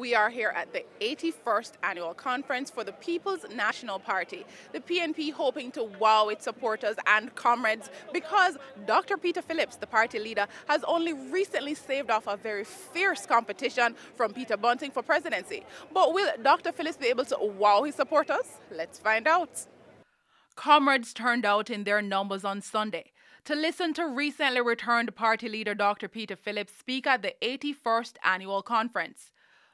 We are here at the 81st annual conference for the People's National Party. The PNP hoping to wow its supporters and comrades because Dr. Peter Phillips, the party leader, has only recently saved off a very fierce competition from Peter Bunting for presidency. But will Dr. Phillips be able to wow his supporters? Let's find out. Comrades turned out in their numbers on Sunday to listen to recently returned party leader Dr. Peter Phillips speak at the 81st annual conference.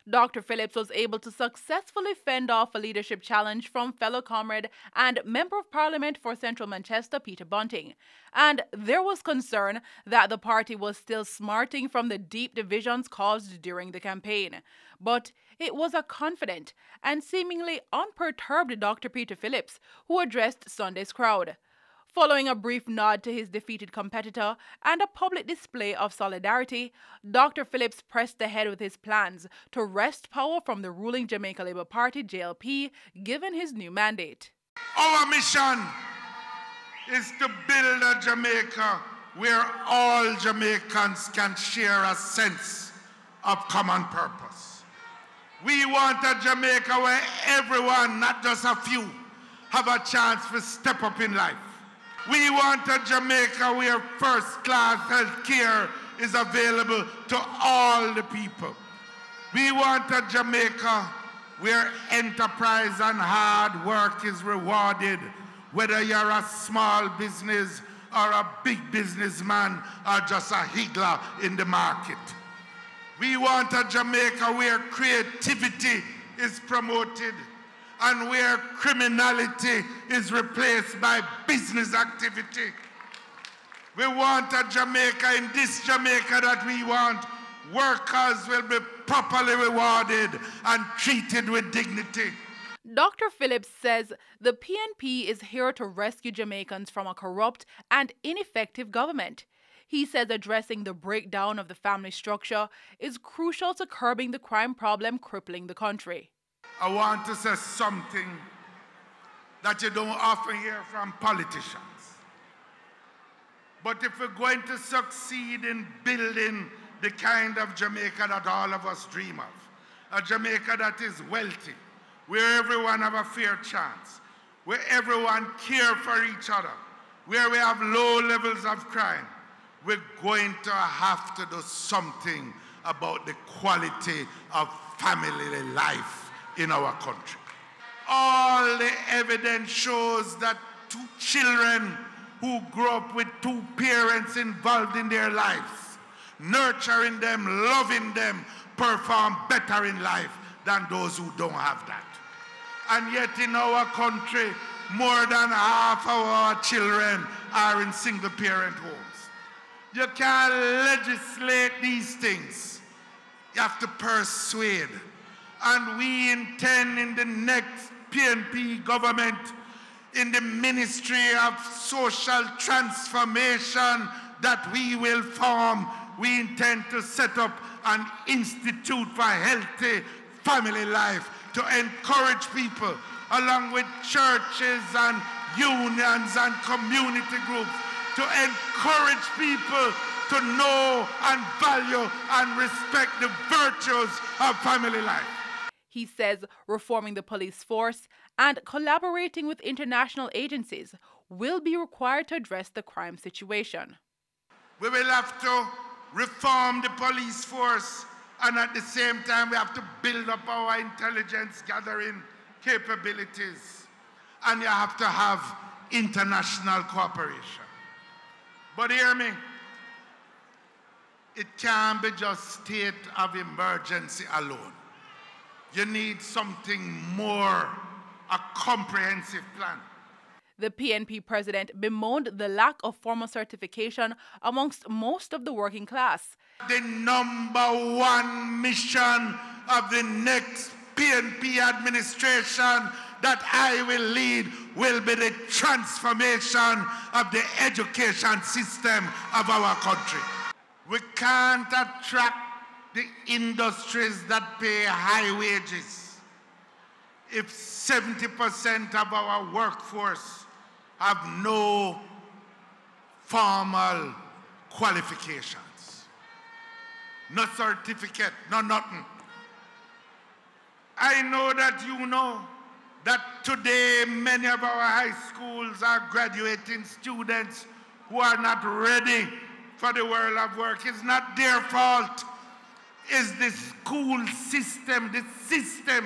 Dr. Phillips was able to successfully fend off a leadership challenge from fellow comrade and Member of Parliament for Central Manchester, Peter Bunting. And there was concern that the party was still smarting from the deep divisions caused during the campaign. But it was a confident and seemingly unperturbed Dr. Peter Phillips who addressed Sunday's crowd. Following a brief nod to his defeated competitor and a public display of solidarity, Dr. Phillips pressed ahead with his plans to wrest power from the ruling Jamaica Labour Party, JLP, given his new mandate. Our mission is to build a Jamaica where all Jamaicans can share a sense of common purpose. We want a Jamaica where everyone, not just a few, have a chance to step up in life. We want a Jamaica where first class health care is available to all the people. We want a Jamaica where enterprise and hard work is rewarded, whether you're a small business or a big businessman or just a higgler in the market. We want a Jamaica where creativity is promoted and where criminality is replaced by business activity. We want a Jamaica, in this Jamaica that we want, workers will be properly rewarded and treated with dignity. Dr. Phillips says the PNP is here to rescue Jamaicans from a corrupt and ineffective government. He says addressing the breakdown of the family structure is crucial to curbing the crime problem crippling the country. I want to say something that you don't often hear from politicians. But if we're going to succeed in building the kind of Jamaica that all of us dream of, a Jamaica that is wealthy, where everyone have a fair chance, where everyone care for each other, where we have low levels of crime, we're going to have to do something about the quality of family life in our country. All the evidence shows that two children who grow up with two parents involved in their lives, nurturing them, loving them, perform better in life than those who don't have that. And yet in our country, more than half of our children are in single parent homes. You can't legislate these things. You have to persuade and we intend in the next PNP government, in the Ministry of Social Transformation that we will form, we intend to set up an institute for healthy family life to encourage people along with churches and unions and community groups to encourage people to know and value and respect the virtues of family life. He says reforming the police force and collaborating with international agencies will be required to address the crime situation. We will have to reform the police force, and at the same time, we have to build up our intelligence gathering capabilities. And you have to have international cooperation. But hear me, it can't be just state of emergency alone. You need something more, a comprehensive plan. The PNP president bemoaned the lack of formal certification amongst most of the working class. The number one mission of the next PNP administration that I will lead will be the transformation of the education system of our country. We can't attract the industries that pay high wages. If 70% of our workforce have no formal qualifications, no certificate, no nothing, I know that you know that today many of our high schools are graduating students who are not ready for the world of work. It's not their fault. It's the school system, the system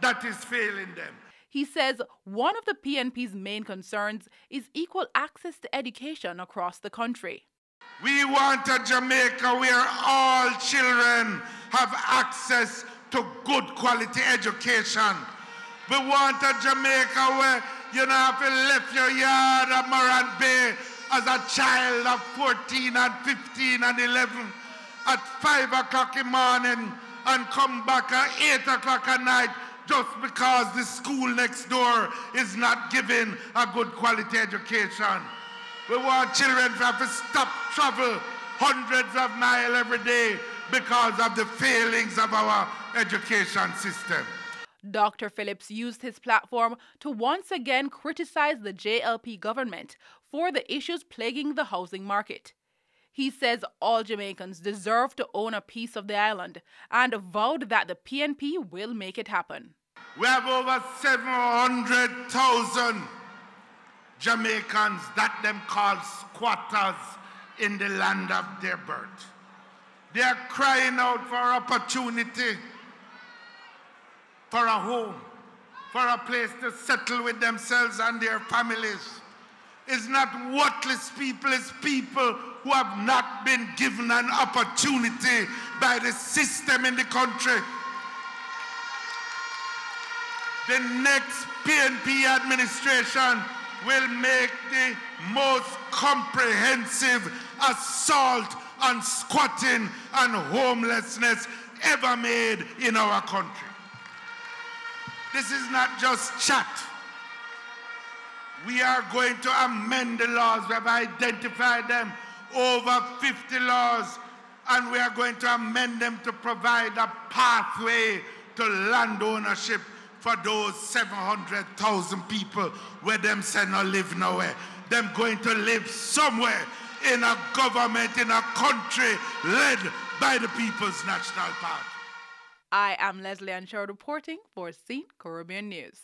that is failing them. He says one of the PNP's main concerns is equal access to education across the country. We want a Jamaica where all children have access to good quality education. We want a Jamaica where you don't have to leave your yard at Morant Bay as a child of 14 and 15 and 11 at 5 o'clock in the morning and come back at 8 o'clock at night just because the school next door is not giving a good quality education. We want children to have to stop travel hundreds of miles every day because of the failings of our education system. Dr. Phillips used his platform to once again criticize the JLP government for the issues plaguing the housing market. He says all Jamaicans deserve to own a piece of the island and vowed that the PNP will make it happen. We have over 700,000 Jamaicans that them call squatters in the land of their birth. They are crying out for opportunity, for a home, for a place to settle with themselves and their families. It's not worthless people, it's people who have not been given an opportunity by the system in the country. The next PNP administration will make the most comprehensive assault on squatting and homelessness ever made in our country. This is not just chat. We are going to amend the laws. We have identified them, over 50 laws, and we are going to amend them to provide a pathway to land ownership for those 700,000 people where them say no live nowhere. Them going to live somewhere in a government, in a country led by the People's National Party. I am Leslie Anshaw reporting for St. Caribbean News.